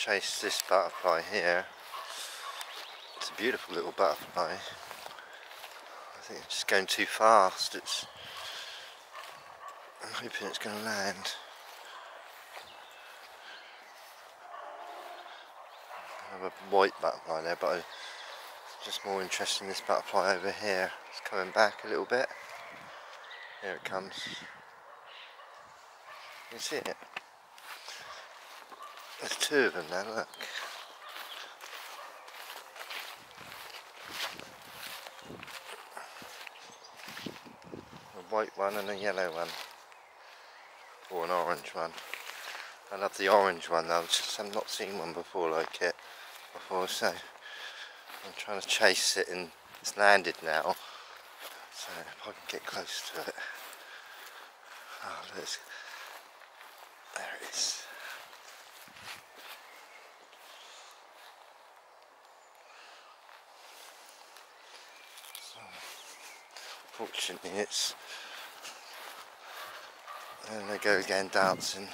chase this butterfly here. It's a beautiful little butterfly. I think it's just going too fast. It's I'm hoping it's going to land. I have a white butterfly there, but I'm just more interested in this butterfly over here. It's coming back a little bit. Here it comes. You see it? There's two of them now, look. A white one and a yellow one. Or an orange one. I love the orange one though, just I've not seen one before like it before so I'm trying to chase it and it's landed now. So if I can get close to it. Oh, look, there it is. Fortunately it's and they go again dancing.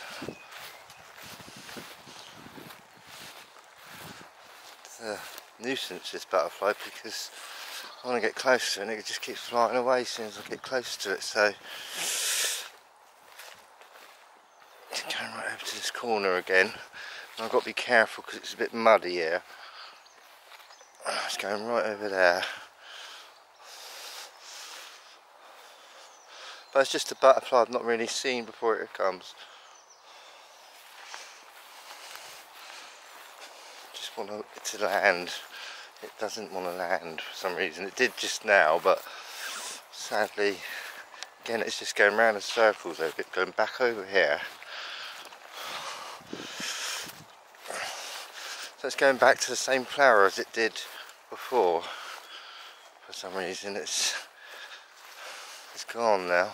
It's a nuisance this butterfly because I want to get close to it and it just keeps flying away as soon as I get close to it so. Going right over to this corner again. I've got to be careful because it's a bit muddy here. It's going right over there but it's just a butterfly I've not really seen before it comes. Just want it to land. It doesn't want to land for some reason. It did just now but sadly again it's just going around in circles over it going back over here. So it's going back to the same flower as it did before. For some reason it's it's gone now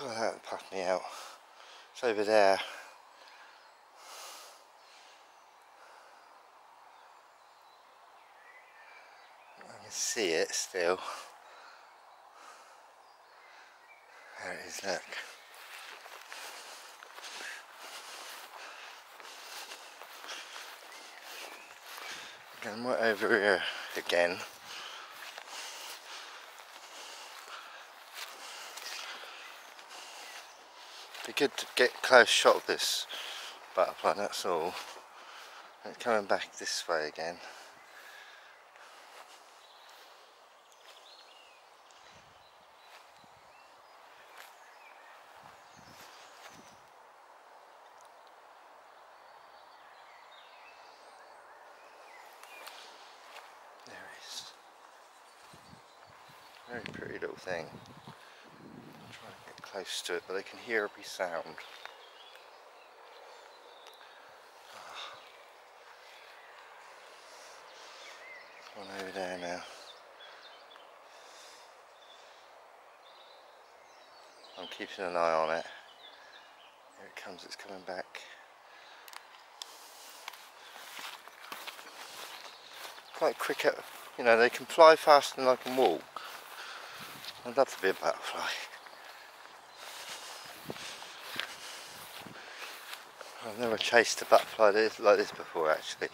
God that puffed me out it's over there I can see it still. There it is, look. Going right over here again. Be good to get close shot of this butterfly, that's all. And it's coming back this way again. There it is. Very pretty little thing. I'm trying to get close to it, but I can hear every sound. Ah. One over there now. I'm keeping an eye on it. Here it comes, it's coming back. quite quick at, you know, they can fly faster than I can walk. I'd love to be a butterfly. I've never chased a butterfly like this before actually.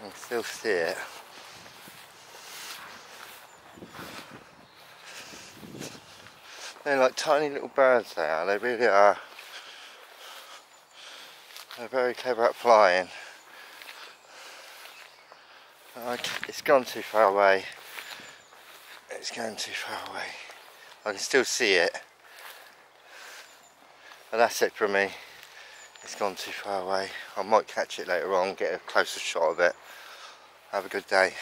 I can still see it. They're like tiny little birds they are, they really are. They're very clever at flying. It's gone too far away. It's going too far away. I can still see it. But that's it for me. It's gone too far away. I might catch it later on, get a closer shot of it. Have a good day.